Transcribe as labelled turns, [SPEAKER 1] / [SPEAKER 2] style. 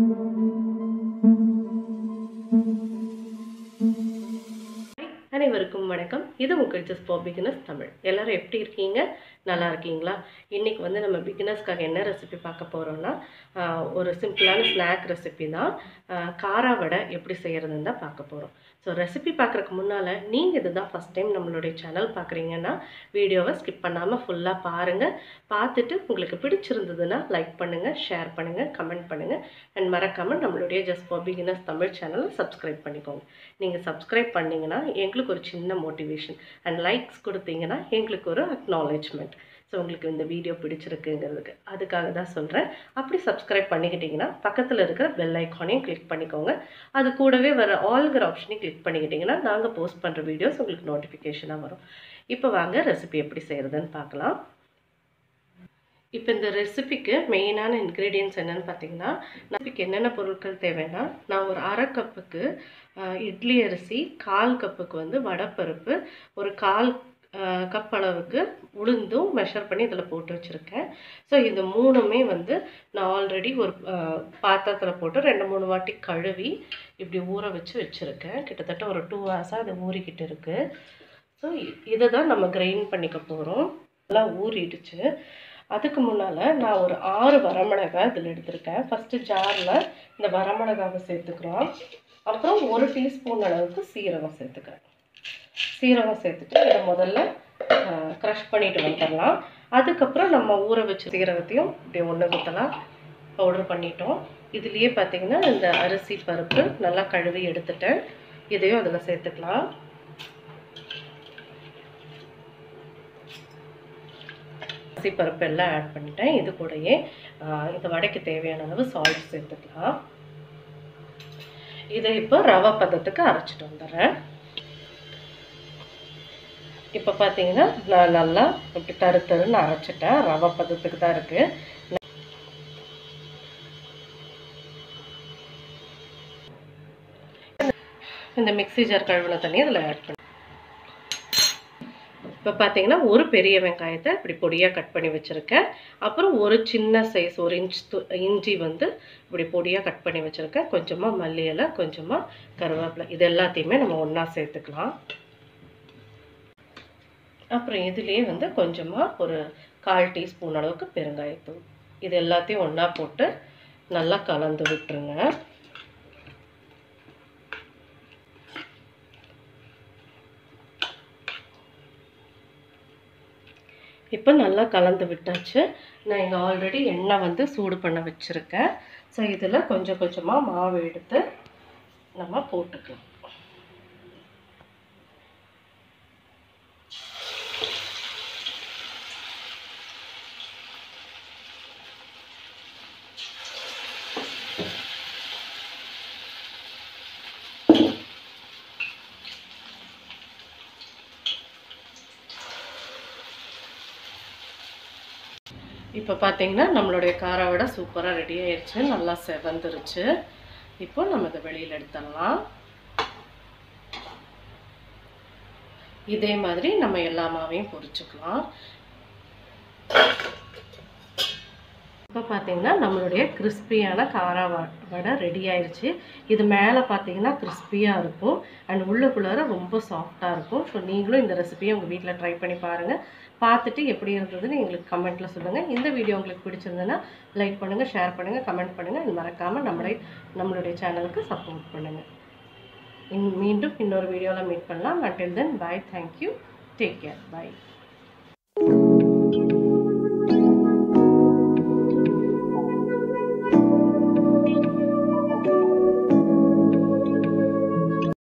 [SPEAKER 1] thank you அனைவருக்கும் வணக்கம் இது உங்கள் ஜஸ் ஃபார் பிகினஸ் தமிழ் எல்லோரும் எப்படி இருக்கீங்க நல்லா இருக்கீங்களா இன்றைக்கி வந்து நம்ம பிகினர்ஸ்க்காக என்ன ரெசிபி பார்க்க போகிறோன்னா ஒரு சிம்பிளான ஸ்நாக் ரெசிபி தான் காரா வடை எப்படி செய்கிறதுன்னு தான் பார்க்க போகிறோம் ஸோ ரெசிபி பார்க்குறக்கு முன்னால் நீங்கள் இது தான் ஃபஸ்ட் டைம் நம்மளுடைய சேனல் பார்க்குறீங்கன்னா வீடியோவை ஸ்கிப் பண்ணாமல் ஃபுல்லாக பாருங்கள் பார்த்துட்டு உங்களுக்கு பிடிச்சிருந்ததுன்னா லைக் பண்ணுங்கள் ஷேர் பண்ணுங்கள் கமெண்ட் பண்ணுங்கள் அண்ட் மறக்காமல் நம்மளுடைய ஜஸ்ட் ஃபார் பிகினர்ஸ் தமிழ் சேனலை சப்ஸ்கிரைப் பண்ணிக்கோங்க நீங்கள் சப்ஸ்கிரைப் பண்ணிங்கன்னா எங்களுக்கு ஒரு சின்ன மோட்டிவேஷன் அண்ட் லைக்ஸ் கொடுத்தீங்கன்னா எங்களுக்கு ஒரு அக்னாலேஜ்மெண்ட் ஸோ உங்களுக்கு இந்த வீடியோ பிடிச்சிருக்குங்கிறதுக்கு அதுக்காக தான் சொல்கிறேன் அப்படி சப்ஸ்கிரைப் பண்ணிக்கிட்டிங்கன்னா பக்கத்தில் இருக்கிற பெல் ஐக்கானையும் கிளிக் பண்ணிக்கோங்க அது கூடவே வர ஆல்கிற ஆப்ஷனையும் கிளிக் பண்ணிக்கிட்டிங்கன்னா நாங்கள் போஸ்ட் பண்ணுற வீடியோஸ் உங்களுக்கு நோட்டிஃபிகேஷனாக வரும் இப்போ வாங்க ரெசிபி எப்படி செய்கிறதுன்னு பார்க்கலாம் இப்போ இந்த ரெசிபிக்கு மெயினான இன்க்ரீடியன்ஸ் என்னென்னு பார்த்தீங்கன்னா நமக்கு என்னென்ன பொருட்கள் தேவைன்னா நான் ஒரு அரை கப்புக்கு இட்லி அரிசி கால் கப்புக்கு வந்து வடப்பருப்பு ஒரு கால் கப் அளவுக்கு உளுந்தும் மெஷர் பண்ணி இதில் போட்டு வச்சுருக்கேன் ஸோ இந்த மூணுமே வந்து நான் ஆல்ரெடி ஒரு பாத்திரத்தில் போட்டு ரெண்டு மூணு வாட்டி கழுவி இப்படி ஊற வச்சு வச்சுருக்கேன் கிட்டத்தட்ட ஒரு டூ ஹவர்ஸாக அது ஊறிக்கிட்டு இருக்குது ஸோ இதை தான் நம்ம கிரைண்ட் பண்ணிக்க போகிறோம் நல்லா ஊறிடுச்சு அதுக்கு முன்னால் நான் ஒரு ஆறு வரமிளகாய் இதில் எடுத்திருக்கேன் ஃபஸ்ட்டு ஜாரில் இந்த வரமிளகாவை சேர்த்துக்கிறோம் அப்புறம் ஒரு டீஸ்பூன் அளவுக்கு சீரகம் சேர்த்துக்கிறேன் சீரகம் சேர்த்துட்டு இதை முதல்ல க்ரஷ் பண்ணிட்டு வந்துடலாம் அதுக்கப்புறம் நம்ம ஊற வச்சு சீரகத்தையும் இப்படி ஒன்று குத்தலாம் பவுடர் பண்ணிட்டோம் இதுலேயே பார்த்திங்கன்னா இந்த அரிசி பருப்பு நல்லா கழுவி எடுத்துட்டேன் இதையும் அதில் சேர்த்துக்கலாம் அரிசி பருப்பு எல்லாம் ஆட் பண்ணிட்டேன் இது கூடயே இந்த வடைக்கு தேவையான அளவு சால்ட் சேர்த்துக்கலாம் இதை இப்போ ரவா பதத்துக்கு அரைச்சிட்டு வந்துடுறேன் இப்போ பார்த்தீங்கன்னா நான் நல்லா இப்படி தரு தருன்னு அரைச்சிட்டேன் ரவை பதத்துக்கு தான் இருக்குது இந்த மிக்சி ஜார் கழுவின தண்ணி இதில் ஆட் பண்ணி இப்போ பார்த்தீங்கன்னா ஒரு பெரிய வெங்காயத்தை இப்படி பொடியாக கட் பண்ணி வச்சுருக்கேன் அப்புறம் ஒரு சின்ன சைஸ் ஒரு இன்ச் இஞ்சி வந்து இப்படி பொடியாக கட் பண்ணி வச்சுருக்கேன் கொஞ்சமாக மல்லி இலை கொஞ்சமாக கருவேப்பிலை இது எல்லாத்தையுமே நம்ம ஒன்றா சேர்த்துக்கலாம் அப்புறம் இதுலேயே வந்து கொஞ்சமாக ஒரு கால் டீஸ்பூன் அளவுக்கு பெருங்காயத்தூள் இது எல்லாத்தையும் ஒன்றா போட்டு நல்லா கலந்து விட்டுருங்க இப்போ நல்லா கலந்து விட்டாச்சு நான் இங்கே ஆல்ரெடி எண்ணெய் வந்து சூடு பண்ண வச்சுருக்கேன் ஸோ இதில் கொஞ்சம் கொஞ்சமாக மாவு எடுத்து நம்ம போட்டுக்கலாம் இப்போ பார்த்தீங்கன்னா நம்மளுடைய விட சூப்பராக ரெடி ஆயிடுச்சு நல்லா செவந்துருச்சு இப்போ நம்ம இதை வெளியில் எடுத்துடலாம் இதே மாதிரி நம்ம எல்லா மாவையும் இப்போ பார்த்தீங்கன்னா நம்மளுடைய கிறிஸ்பியான காரா வடை ரெடி ஆயிடுச்சு இது மேலே பார்த்தீங்கன்னா கிறிஸ்பியாக இருக்கும் அண்ட் உள்ளுக்குள்ளார ரொம்ப சாஃப்டாக இருக்கும் ஸோ நீங்களும் இந்த ரெசிபியை உங்கள் வீட்டில் ட்ரை பண்ணி பாருங்கள் பார்த்துட்டு எப்படி இருந்ததுன்னு எங்களுக்கு கமெண்ட்டில் சொல்லுங்கள் இந்த வீடியோ உங்களுக்கு பிடிச்சிருந்ததுன்னா லைக் பண்ணுங்கள் ஷேர் பண்ணுங்கள் கமெண்ட் பண்ணுங்கள் மறக்காமல் நம்மளை நம்மளுடைய சேனலுக்கு சப்போர்ட் பண்ணுங்கள் இன் மீண்டும் இன்னொரு வீடியோவில் மீட் பண்ணலாம் until then bye thank you take care பாய்